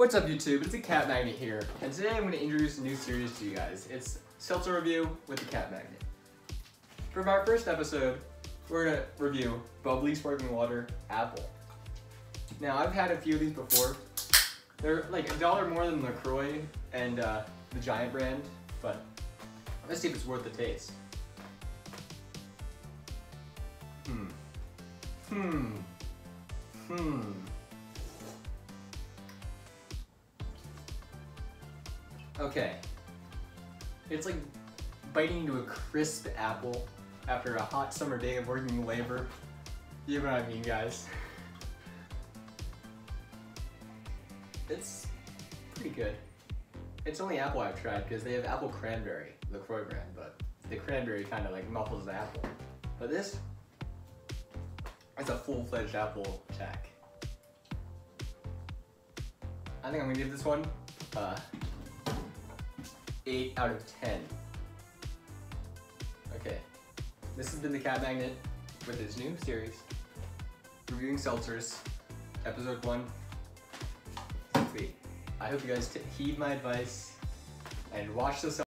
What's up YouTube? It's the Cat Magnet here, and today I'm going to introduce a new series to you guys. It's Seltzer Review with the Cat Magnet. For our first episode, we're going to review Bubly Sparkling Water Apple. Now, I've had a few of these before. They're like a dollar more than LaCroix and uh, the Giant brand, but let's see if it's worth the taste. Hmm. Hmm. Hmm. Okay. It's like biting into a crisp apple after a hot summer day of working labor. You know what I mean, guys? It's pretty good. It's only apple I've tried because they have apple cranberry, the Croy brand, but the cranberry kind of like muffles the apple. But this, it's a full-fledged apple jack. I think I'm gonna give this one uh, 8 out of 10. Okay, this has been the Cat Magnet with his new series, Reviewing Seltzers, episode 1. Sweet. I hope you guys heed my advice and watch this